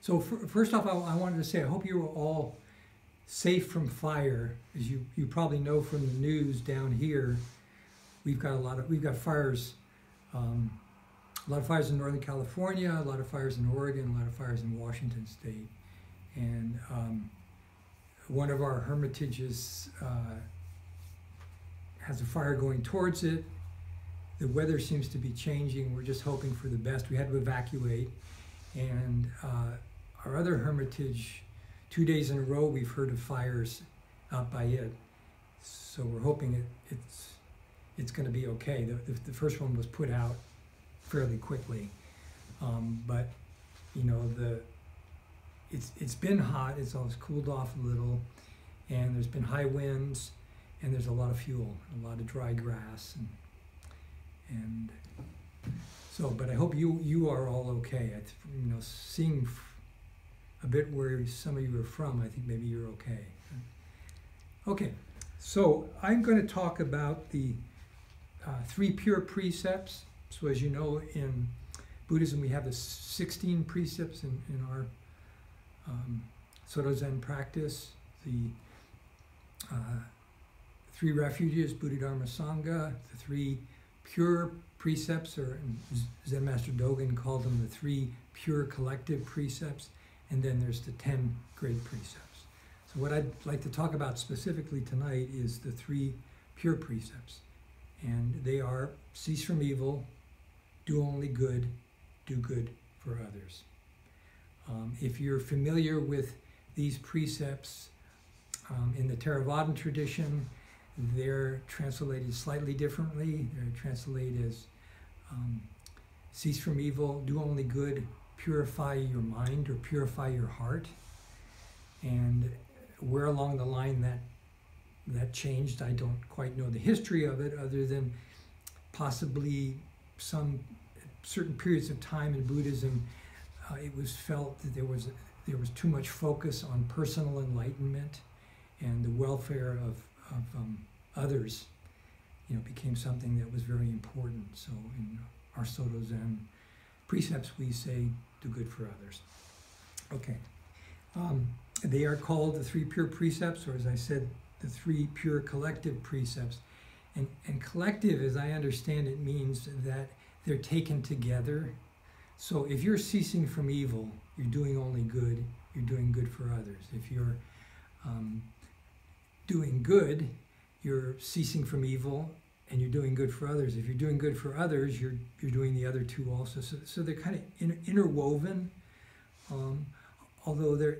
So f- first off, I, I wanted to say I hope you were all safe from fire. As you, you probably know from the news down here, we've got a lot of we've got fires, um, a lot of fires in Northern California, a lot of fires in Oregon, a lot of fires in Washington State, and um, one of our hermitages uh, has a fire going towards it. The weather seems to be changing. We're just hoping for the best. We had to evacuate, and uh, our other hermitage, two days in a row, we've heard of fires out by it. So we're hoping it, it's it's going to be okay. The, the, the, first one was put out fairly quickly, um, but you know the it's it's been hot. It's always cooled off a little, and there's been high winds, and there's a lot of fuel, a lot of dry grass, and and so. But I hope you you are all okay. I, you know, seeing a bit where some of you are from, I think maybe you're okay. Okay, so I'm going to talk about the uh, three pure precepts. So as you know, in Buddhism, we have the 16 precepts in, in our um, Soto Zen practice, the uh, three refuges, Buddha, Dharma, Sangha, the three pure precepts, or Zen Master Dogen called them the three pure collective precepts, and then there's the 10 great precepts. So what I'd like to talk about specifically tonight is the three pure precepts. And they are cease from evil, do only good, do good for others. Um, if you're familiar with these precepts um, in the Theravadan tradition, they're translated slightly differently. They're translated as um, cease from evil, do only good, purify your mind or purify your heart. And where along the line that that changed, I don't quite know the history of it, other than possibly some certain periods of time in Buddhism, uh, it was felt that there was there was too much focus on personal enlightenment, and the welfare of of um, others, you know, became something that was very important. So in our Soto Zen precepts, we say do good for others. Okay. Um, they are called the three pure precepts, or as I said, the three pure collective precepts. And, and collective, as I understand it, means that they're taken together. So if you're ceasing from evil, you're doing only good, you're doing good for others. If you're um, doing good, you're ceasing from evil and you're doing good for others. If you're doing good for others, you're you're doing the other two also. So, so they're kind of inter- interwoven, um, although there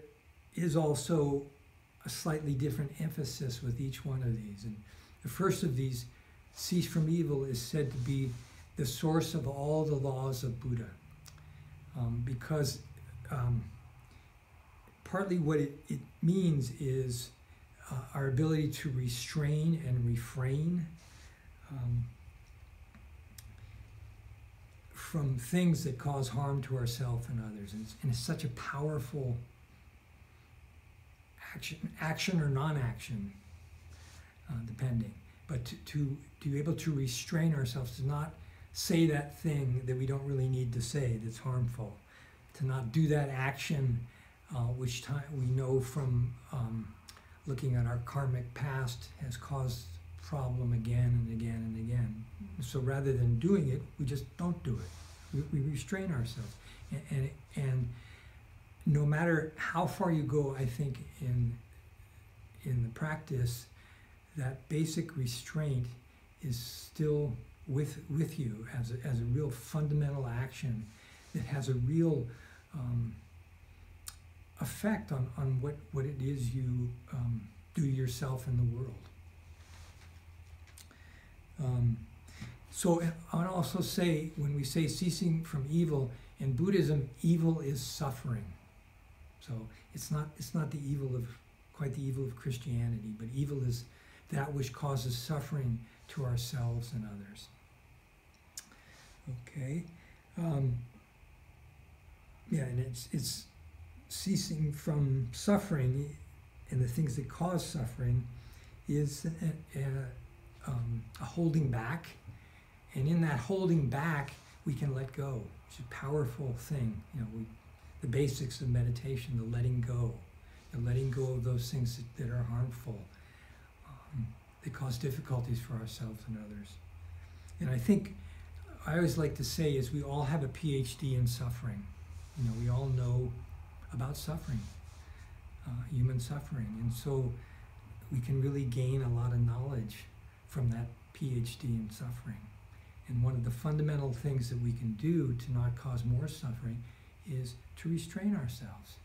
is also a slightly different emphasis with each one of these. And the first of these, cease from evil, is said to be the source of all the laws of Buddha, um, because um, partly what it, it means is uh, our ability to restrain and refrain um, from things that cause harm to ourselves and others. And it's, and it's, such a powerful action, action or non-action, uh, depending. But to, to, to be able to restrain ourselves, to not say that thing that we don't really need to say that's harmful, to not do that action, uh, which time we know from um, looking at our karmic past has caused problem again and again and again. So rather than doing it, we just don't do it. We, we restrain ourselves. And, and, and, no matter how far you go, I think in, in the practice, that basic restraint is still with, with you as a, as a real fundamental action that has a real um, effect on, on what, what it is you um, do yourself in the world. Um, so I want to also say, when we say ceasing from evil, in Buddhism, evil is suffering. So it's not, it's not the evil of, quite the evil of Christianity, but evil is that which causes suffering to ourselves and others. Okay. Um, yeah, and it's, it's ceasing from suffering and the things that cause suffering is a, a, um, a holding back. And in that holding back, we can let go. It's a powerful thing. You know, we the basics of meditation, the letting go, the letting go of those things that, that are harmful, um, that cause difficulties for ourselves and others. And I think I always like to say is we all have a PhD in suffering. You know, we all know about suffering, uh, human suffering, and so we can really gain a lot of knowledge from that PhD in suffering. And one of the fundamental things that we can do to not cause more suffering is to restrain ourselves.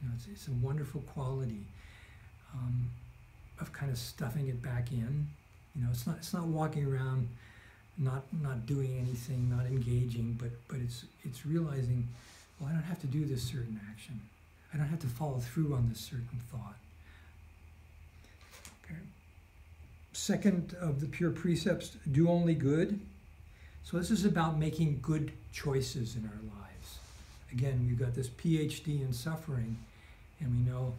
You know, it's, it's a wonderful quality um, of kind of stuffing it back in. You know, it's not it's not walking around not not doing anything, not engaging, but but it's it's realizing, well, I don't have to do this certain action. I don't have to follow through on this certain thought. Okay. Second of the pure precepts, do only good. So this is about making good choices in our lives. Again, we've got this PhD in suffering, and we know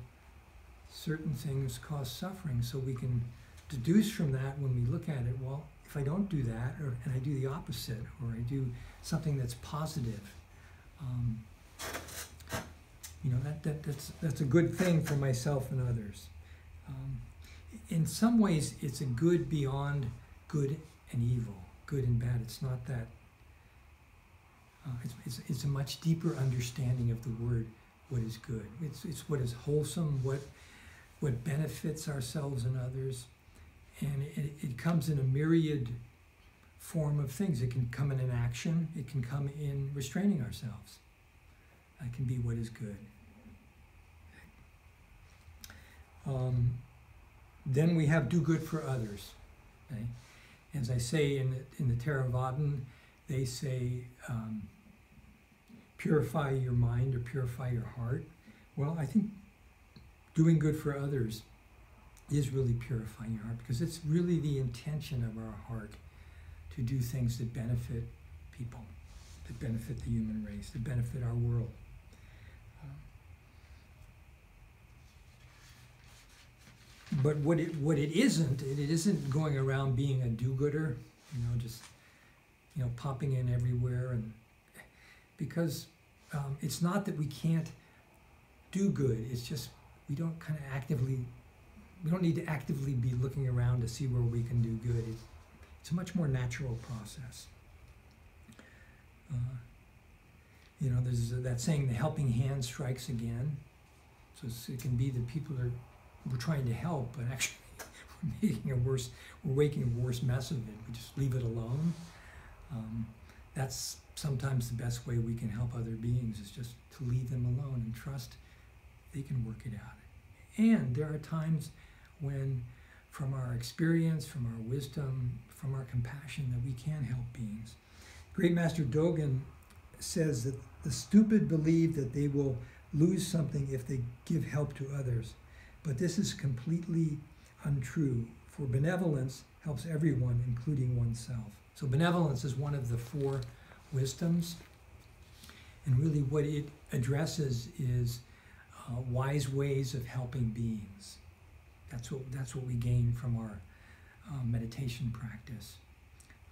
certain things cause suffering, so we can deduce from that when we look at it, well, if I don't do that, or and I do the opposite, or I do something that's positive, um, you know, that, that that's that's a good thing for myself and others. In some ways, it's a good beyond good and evil, good and bad. It's not that. Uh, it's, it's, it's a much deeper understanding of the word what is good. It's, it's what is wholesome, what, what benefits ourselves and others, and it, it comes in a myriad form of things. It can come in an action, it can come in restraining ourselves. That can be what is good. Um, then we have do good for others. Okay? As I say in the, in the Theravadan, they say um, purify your mind or purify your heart. Well, I think doing good for others is really purifying your heart because it's really the intention of our heart to do things that benefit people, that benefit the human race, that benefit our world. But what it what it isn't, it, isn't going around being a do-gooder, you know, just you know popping in everywhere, and because um, it's not that we can't do good. It's just we don't kind of actively we don't need to actively be looking around to see where we can do good. It's, it's a much more natural process. Uh, you know, there's that saying, the helping hand strikes again. So it can be that people are, we're trying to help, but actually we're making a worse, we're making a worse mess of it. We just leave it alone. Um, that's sometimes the best way we can help other beings is just to leave them alone and trust they can work it out. And there are times when, from our experience, from our wisdom, from our compassion, that we can help beings. Great Master Dogen says that the stupid believe that they will lose something if they give help to others, but this is completely untrue, for benevolence helps everyone, including oneself. So, benevolence is one of the four wisdoms, and really what it addresses is uh, wise ways of helping beings. That's what that's what we gain from our uh, meditation practice.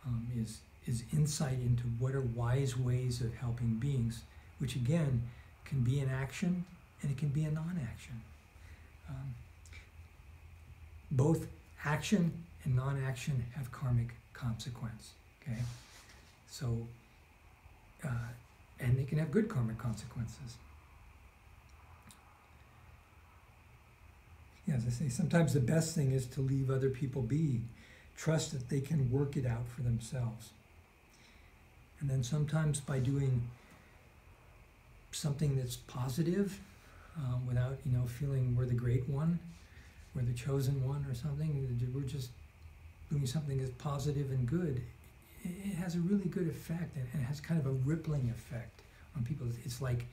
Um, is is insight into what are wise ways of helping beings, which again can be an action and it can be a non-action. Um, both action and non-action have karmic consequence. Okay, so uh, and they can have good karmic consequences. as I say, sometimes the best thing is to leave other people be. Trust that they can work it out for themselves. And then sometimes by doing something that's positive, um, without you know feeling we're the great one, we're the chosen one or something, we're just doing something that's positive and good. It has a really good effect, and it has kind of a rippling effect on people. It's like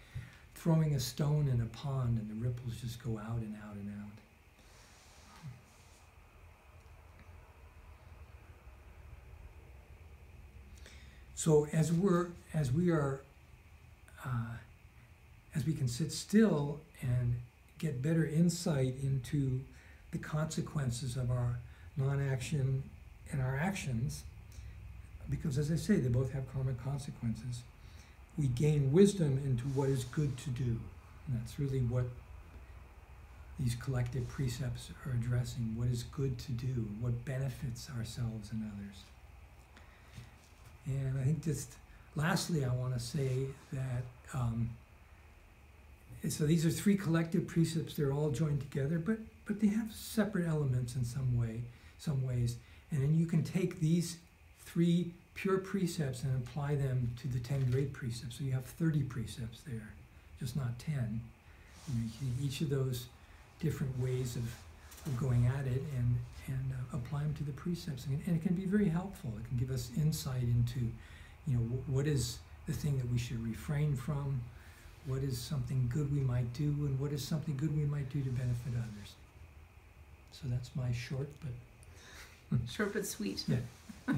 throwing a stone in a pond, and the ripples just go out and out and out. So as we're as we are uh, as we can sit still and get better insight into the consequences of our non-action and our actions, because as I say, they both have karmic consequences. we gain wisdom into what is good to do. And that's really what these collective precepts are addressing what is good to do, what benefits ourselves and others. And I think just lastly, I want to say that um, so these are three collective precepts. They're all joined together, but but they have separate elements in some way, some ways. And then you can take these three pure precepts and apply them to the ten great precepts. So you have thirty precepts there, just not ten. You know, each of those different ways of, of going at it and and uh, apply them to the precepts. And, and it can be very helpful. It can give us insight into, you know, what is the thing that we should refrain from, what is something good we might do, and what is something good we might do to benefit others. So that's my short but short but sweet. Yeah.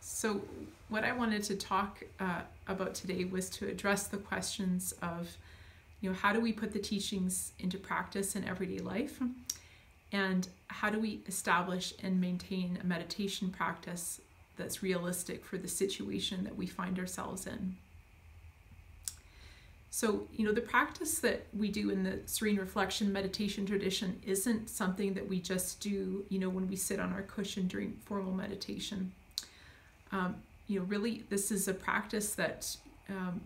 so, what I wanted to talk uh, about today was to address the questions of, you know, how do we put the teachings into practice in everyday life, and how do we establish and maintain a meditation practice that's realistic for the situation that we find ourselves in. So, you know, the practice that we do in the serene reflection meditation tradition isn't something that we just do, you know, when we sit on our cushion during formal meditation. Um, you know, really, this is a practice that, um,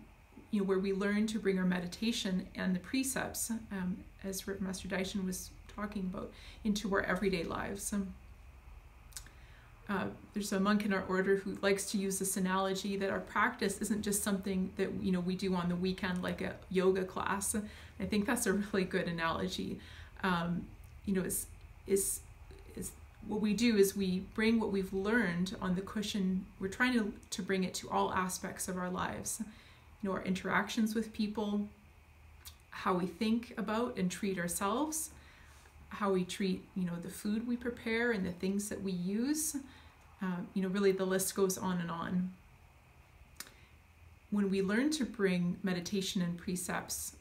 you know, where we learn to bring our meditation and the precepts, um, as Master Daishin was talking about, into our everyday lives. Uh, there's a monk in our order who likes to use this analogy that our practice isn't just something that you know we do on the weekend like a yoga class. I think that's a really good analogy. Um, you know, is is is what we do is we bring what we've learned on the cushion. We're trying to to bring it to all aspects of our lives. You know, our interactions with people, how we think about and treat ourselves, how we treat you know the food we prepare and the things that we use um, you know, really the list goes on and on. When we learn to bring meditation and precepts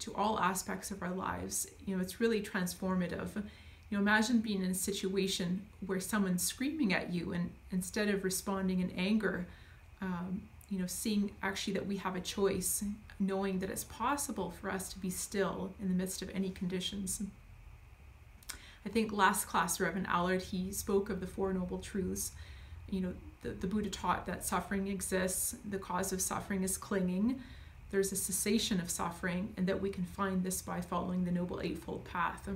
to all aspects of our lives, you know, it's really transformative. You know, imagine being in a situation where someone's screaming at you, and instead of responding in anger, um, you know, seeing actually that we have a choice, knowing that it's possible for us to be still in the midst of any conditions. I think last class, Reverend Allard, he spoke of the Four Noble Truths. You know, the, the Buddha taught that suffering exists, the cause of suffering is clinging, there's a cessation of suffering, and that we can find this by following the Noble Eightfold Path.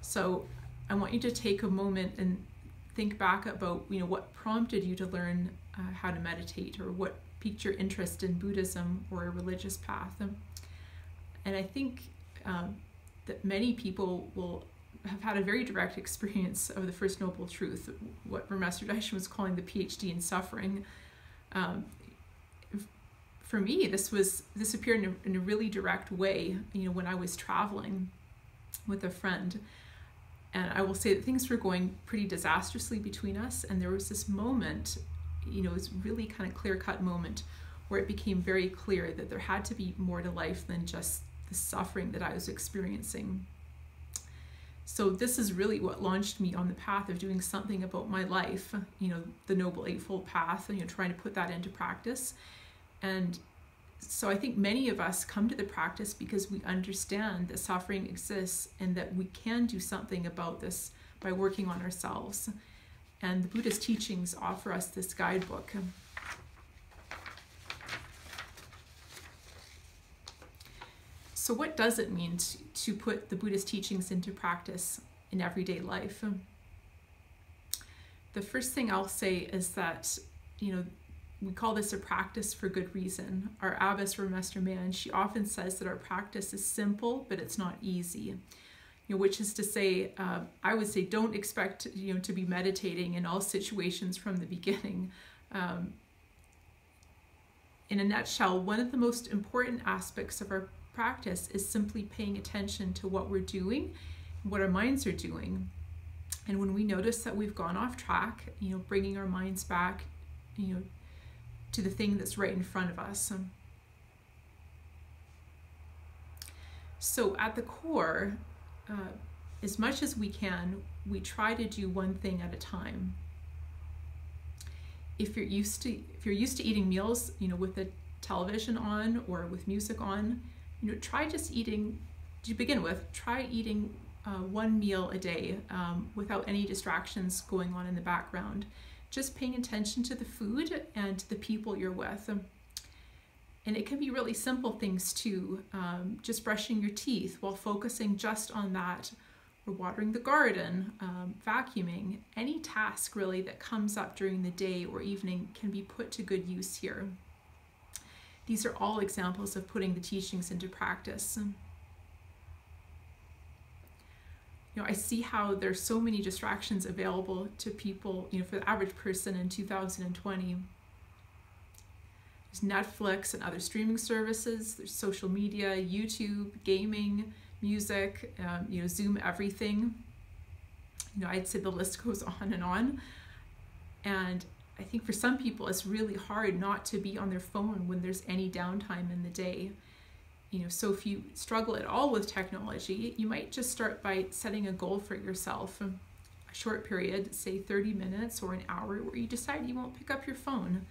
So I want you to take a moment and think back about, you know, what prompted you to learn uh, how to meditate or what piqued your interest in Buddhism or a religious path. And I think um, that many people will have had a very direct experience of the First Noble Truth, what Master Daishin was calling the PhD in suffering. Um, for me, this was this appeared in a, in a really direct way. You know, when I was traveling with a friend, and I will say that things were going pretty disastrously between us, and there was this moment, you know, it was really kind of clear cut moment where it became very clear that there had to be more to life than just the suffering that I was experiencing. So this is really what launched me on the path of doing something about my life, you know, the Noble Eightfold Path, and you know, trying to put that into practice. And so I think many of us come to the practice because we understand that suffering exists and that we can do something about this by working on ourselves. And the Buddhist teachings offer us this guidebook. So, what does it mean to, to put the Buddhist teachings into practice in everyday life? The first thing I'll say is that, you know, we call this a practice for good reason. Our abbess, Master Meian, she often says that our practice is simple, but it's not easy. You know, which is to say, uh, I would say, don't expect you know to be meditating in all situations from the beginning. Um, in a nutshell, one of the most important aspects of our practice is simply paying attention to what we're doing, what our minds are doing. And when we notice that we've gone off track, you know, bringing our minds back, you know, to the thing that's right in front of us. So at the core, uh, as much as we can, we try to do one thing at a time. if you're used to if you're used to eating meals, you know, with the television on or with music on, you know, try just eating. To begin with, try eating uh, one meal a day um, without any distractions going on in the background. Just paying attention to the food and to the people you're with. And it can be really simple things too, um, just brushing your teeth while focusing just on that, or watering the garden, um, vacuuming. Any task really that comes up during the day or evening can be put to good use here. These are all examples of putting the teachings into practice. You know, I see how there's so many distractions available to people, you know, for the average person in 2020 there's Netflix and other streaming services. There's social media, YouTube, gaming, music, um, you know, Zoom, everything. You know, I'd say the list goes on and on. And I think for some people, it's really hard not to be on their phone when there's any downtime in the day. You know, so if you struggle at all with technology, you might just start by setting a goal for yourself, a short period, say 30 minutes or an hour, where you decide you won't pick up your phone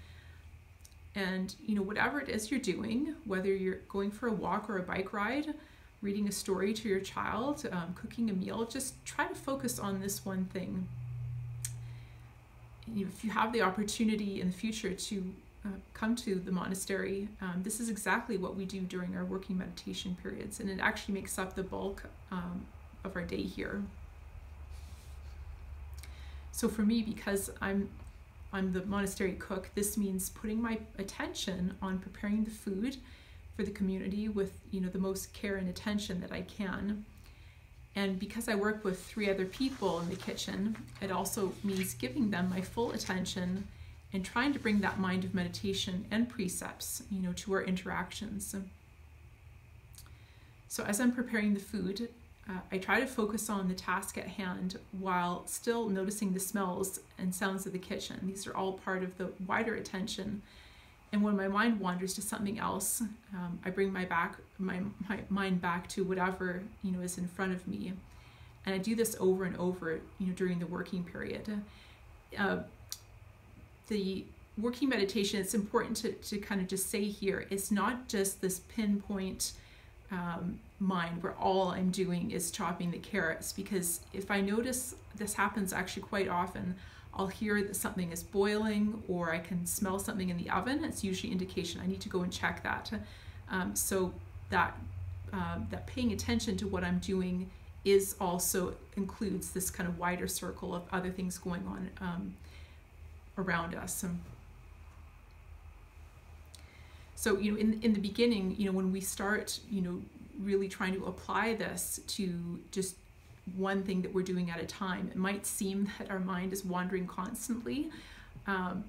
and you know, whatever it is you're doing, whether you're going for a walk or a bike ride, reading a story to your child, um, cooking a meal, just try to focus on this one thing. If you have the opportunity in the future to uh, come to the monastery, um, this is exactly what we do during our working meditation periods, and it actually makes up the bulk um, of our day here. So for me, because I'm I'm the monastery cook, this means putting my attention on preparing the food for the community with you know the most care and attention that I can. And because I work with three other people in the kitchen, it also means giving them my full attention and trying to bring that mind of meditation and precepts, you know, to our interactions. So as I'm preparing the food, uh, I try to focus on the task at hand while still noticing the smells and sounds of the kitchen. These are all part of the wider attention. And when my mind wanders to something else, um, I bring my back my, my mind back to whatever you know is in front of me, and I do this over and over, you know, during the working period. Uh, the working meditation, it's important to, to kind of just say here, it's not just this pinpoint um, mind where all I'm doing is chopping the carrots because if I notice this happens actually quite often, I'll hear that something is boiling or I can smell something in the oven. It's usually indication I need to go and check that. Um, so that uh, that paying attention to what I'm doing is also includes this kind of wider circle of other things going on um, around us. So, you know, in, in the beginning, you know, when we start, you know, really trying to apply this to just one thing that we're doing at a time, it might seem that our mind is wandering constantly. Um,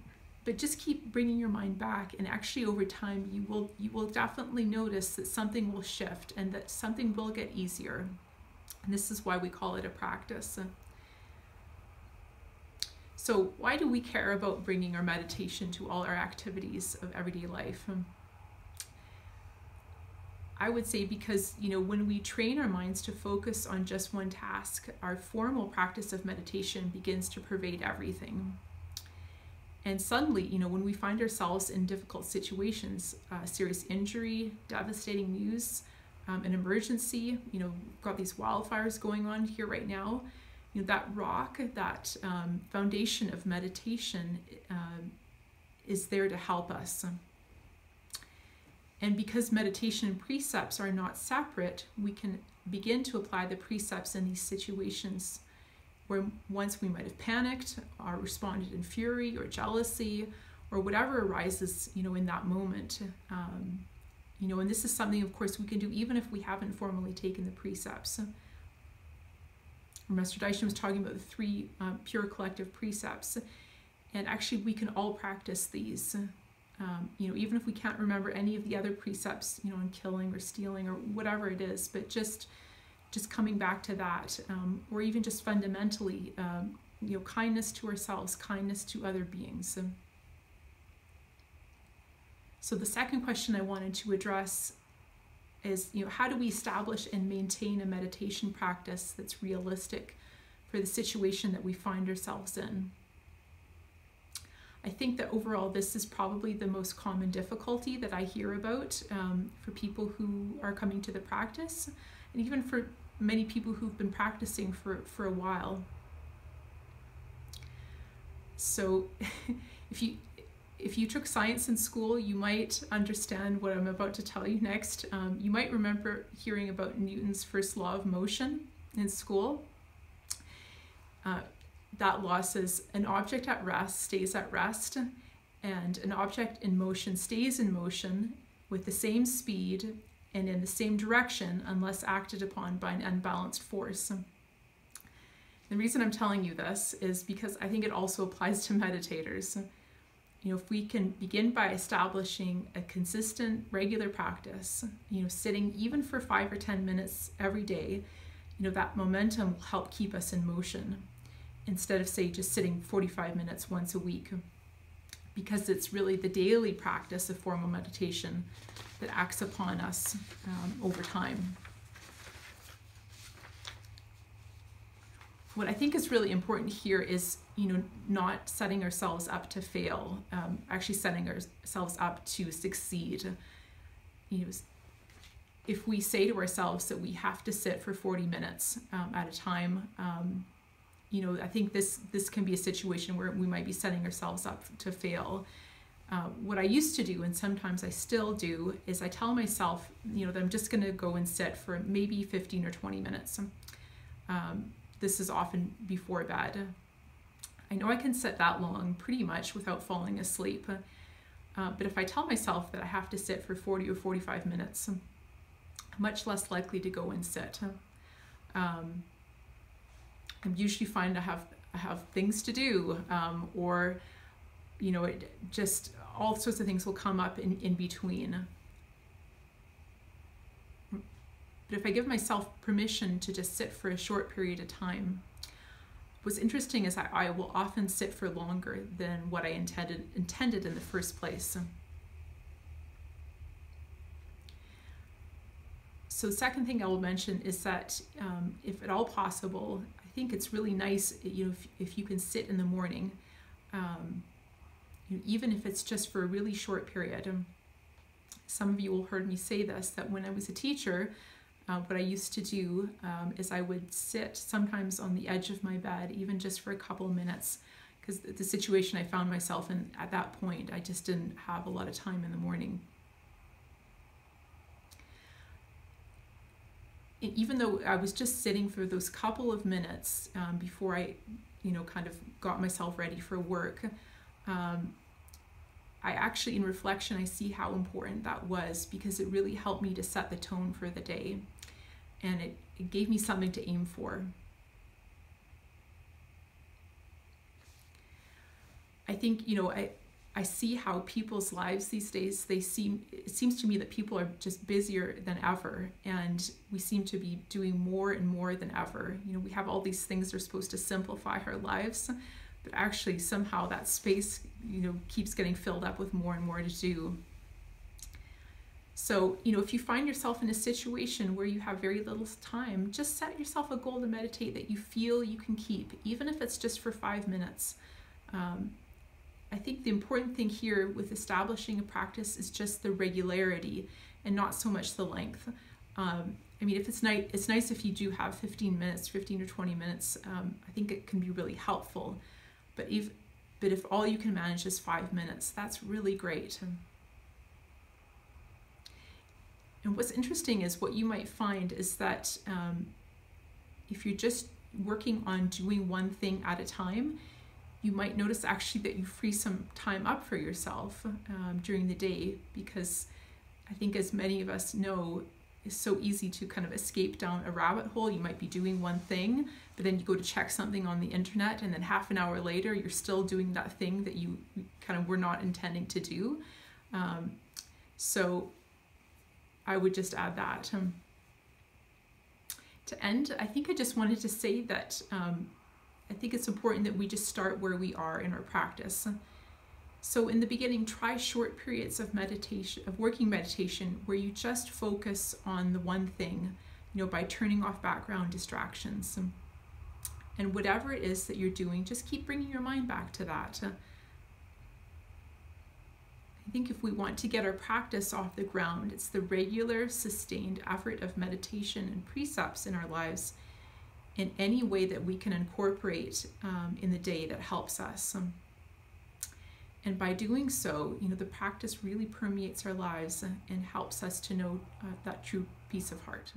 but just keep bringing your mind back and actually over time you will you will definitely notice that something will shift and that something will get easier. And this is why we call it a practice. So why do we care about bringing our meditation to all our activities of everyday life? I would say because, you know, when we train our minds to focus on just one task, our formal practice of meditation begins to pervade everything. And suddenly, you know, when we find ourselves in difficult situations, uh, serious injury, devastating news, um, an emergency, you know, got these wildfires going on here right now, you know, that rock, that um, foundation of meditation uh, is there to help us. And because meditation precepts are not separate, we can begin to apply the precepts in these situations where once we might have panicked or responded in fury or jealousy or whatever arises, you know, in that moment. Um, you know, and this is something, of course, we can do even if we haven't formally taken the precepts. Master Daishin was talking about the three uh, pure collective precepts, and actually we can all practice these um, you know, even if we can't remember any of the other precepts, you know, in killing or stealing or whatever it is, but just just coming back to that, um, or even just fundamentally, um, you know, kindness to ourselves, kindness to other beings. So, the second question I wanted to address is, you know, how do we establish and maintain a meditation practice that's realistic for the situation that we find ourselves in? I think that overall, this is probably the most common difficulty that I hear about um, for people who are coming to the practice, and even for many people who've been practicing for, for a while. So, if you if you took science in school, you might understand what I'm about to tell you next. Um, you might remember hearing about Newton's first law of motion in school. Uh, that law says an object at rest stays at rest, and an object in motion stays in motion with the same speed and in the same direction unless acted upon by an unbalanced force. The reason I'm telling you this is because I think it also applies to meditators. You know, if we can begin by establishing a consistent, regular practice, you know, sitting even for five or 10 minutes every day, you know, that momentum will help keep us in motion instead of, say, just sitting 45 minutes once a week. Because it's really the daily practice of formal meditation that acts upon us um, over time. What I think is really important here is, you know, not setting ourselves up to fail, um, actually setting ourselves up to succeed. You know, if we say to ourselves that we have to sit for 40 minutes um, at a time, um, you know, I think this this can be a situation where we might be setting ourselves up to fail. Uh, what I used to do, and sometimes I still do, is I tell myself, you know, that I'm just going to go and sit for maybe 15 or 20 minutes. Um, this is often before bed. I know I can sit that long pretty much without falling asleep. Uh, but if I tell myself that I have to sit for 40 or 45 minutes, I'm much less likely to go and sit. Um, I usually find I have I have things to do, um, or you know, it just all sorts of things will come up in, in between. But if I give myself permission to just sit for a short period of time, what's interesting is I, I will often sit for longer than what I intended intended in the first place. So second thing I will mention is that um, if at all possible, I think it's really nice, you know, if, if you can sit in the morning, um, even if it's just for a really short period. Um, some of you will heard me say this, that when I was a teacher, uh, what I used to do um, is I would sit sometimes on the edge of my bed, even just for a couple of minutes, because the situation I found myself in at that point, I just didn't have a lot of time in the morning. And even though I was just sitting for those couple of minutes um, before I, you know, kind of got myself ready for work, um, I actually, in reflection, I see how important that was because it really helped me to set the tone for the day and it, it gave me something to aim for. I think, you know, I, I see how people's lives these days, they seem, it seems to me that people are just busier than ever. And we seem to be doing more and more than ever. You know, we have all these things that are supposed to simplify our lives, but actually somehow that space, you know, keeps getting filled up with more and more to do. So, you know, if you find yourself in a situation where you have very little time, just set yourself a goal to meditate that you feel you can keep, even if it's just for five minutes. Um, I think the important thing here with establishing a practice is just the regularity and not so much the length. Um, I mean, if it's nice, it's nice if you do have 15 minutes, 15 or 20 minutes. Um, I think it can be really helpful. But if, but if all you can manage is five minutes, that's really great. And what's interesting is what you might find is that um, if you're just working on doing one thing at a time, you might notice actually that you free some time up for yourself um, during the day because I think, as many of us know, it's so easy to kind of escape down a rabbit hole. You might be doing one thing, but then you go to check something on the internet, and then half an hour later, you're still doing that thing that you kind of were not intending to do. Um, so I would just add that. Um, to end, I think I just wanted to say that um, I think it's important that we just start where we are in our practice. So in the beginning, try short periods of meditation, of working meditation, where you just focus on the one thing, you know, by turning off background distractions. And whatever it is that you're doing, just keep bringing your mind back to that. I think if we want to get our practice off the ground, it's the regular, sustained effort of meditation and precepts in our lives in any way that we can incorporate um, in the day that helps us. Um, and by doing so, you know, the practice really permeates our lives and, helps us to know uh, that true peace of heart.